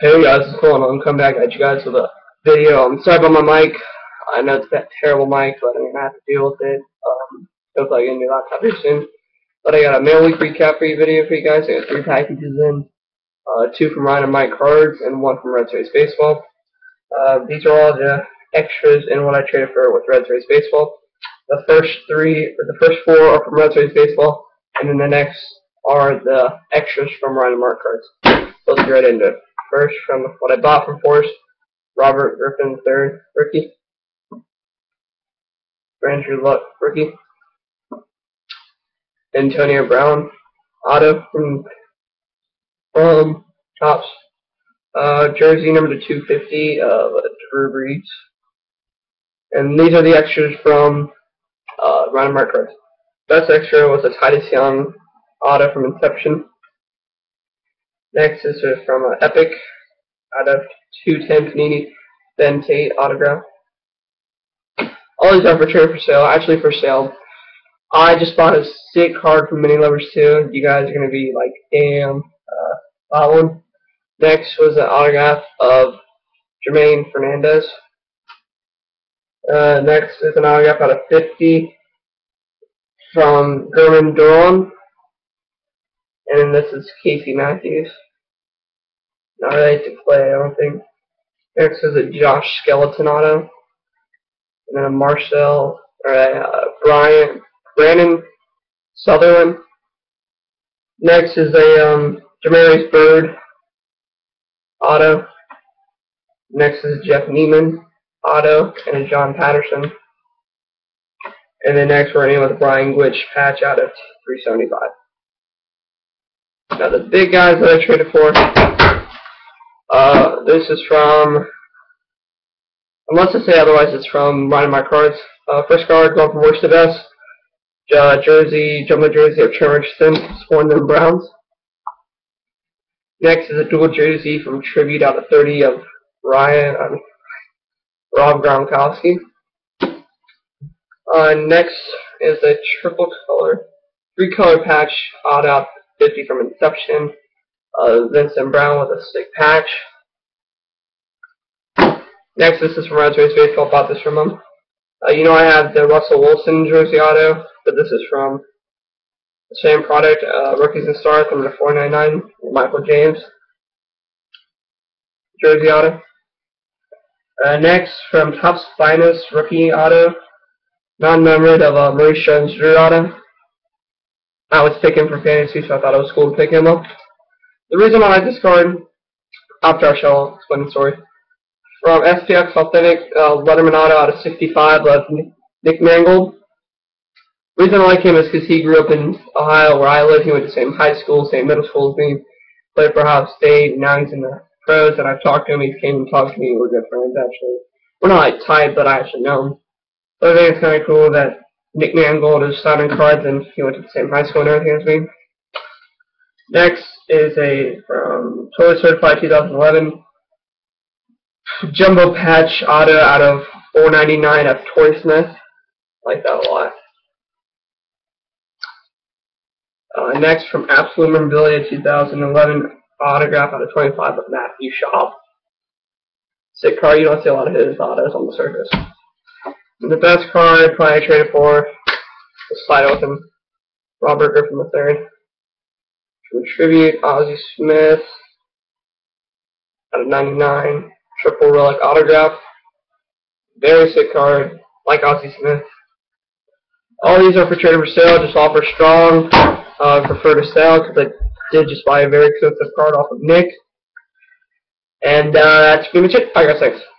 Hey guys, it's going on? coming back at you guys with a video. I'm sorry about my mic. I know it's that terrible mic, but I'm gonna have to deal with it. Um, feels like a new laptop soon. But I got a mail week recap for you video for you guys. I got three packages in. Uh, two from Ryan and Mike cards, and one from Redsrays Baseball. Uh, these are all the extras in what I traded for with Redsrays Baseball. The first three, or the first four are from Redsrays Baseball, and then the next are the extras from Ryan and Mark cards. Let's get right into it. First, from what I bought from Forrest, Robert Griffin III, rookie. Andrew Luck, rookie. Antonio Brown, auto from from Topps. Uh, jersey number to 250 of Drew Brees. And these are the extras from uh, Ryan Mark. Best extra was a Titus Young auto from Inception. Next is from uh, Epic out of 210 Panini Ben Tate autograph. All these are for trade for sale, actually for sale. I just bought a sick card from Mini Lovers 2. You guys are going to be like, damn, uh, that one. Next was an autograph of Jermaine Fernandez. Uh, next is an autograph out of 50 from German Duran. And this is Casey Matthews. Not ready to play, I don't think. Next is a Josh Skeleton auto. And then a Marcel, or a uh, Brian, Brandon Sutherland. Next is a um, Jamarius Bird auto. Next is Jeff Niemann auto and a John Patterson. And then next we're in with Brian Gwitch patch out of 375. Now the big guys that I traded for uh, this is from, unless I say otherwise, it's from one of my cards. Uh, first card, going from worst to best. Jersey, jumbo jersey of Trent Richardson, Sworn them Browns. Next is a dual jersey from Tribute out of 30 of Ryan, um, Rob Gronkowski. Uh, next is a triple color, three color patch, odd out 50 from Inception uh, Vincent Brown with a stick patch. Next, this is from Redsrays Baseball. Bought this from him. Uh, you know I have the Russell Wilson jersey auto, but this is from the same product, uh, Rookies and Stars, number 499, Michael James jersey auto. Uh, next, from Topps Finest rookie auto, non-numbered of uh, Maurice Jones-Drew auto. I was picking for fantasy, so I thought it was cool to pick him up. The reason why I this after I shall explain the story. From SPX Authentic, uh, Letterman Auto out of 65 of Nick Mangold. Reason I like him is because he grew up in Ohio where I live. He went to the same high school, same middle school as me. Played for Ohio State, now he's in the pros, and I've talked to him. He came and talked to me. We're good friends, actually. We're not like tied, but I actually know him. So I think it's kind of cool that Nick Mangold is signing cards, and he went to the same high school and everything as me. Next is a from Totally Certified 2011 Jumbo Patch Auto out of 499 of Torrey Smith. I like that a lot. Uh, next from Absolute Memorabilia 2011 autograph out of 25 of Matthew Schaub. Sick card. You don't see a lot of his autos on the surface. The best card probably I traded for the with him, Robert Griffin III. Tribute, Ozzie Smith out of 99. Triple Relic Autograph. Very sick card, like Ozzie Smith. All these are for trade for sale, just offer strong. Uh, prefer to sell because I did just buy a very expensive card off of Nick. And uh, that's pretty much it. Alright guys, thanks.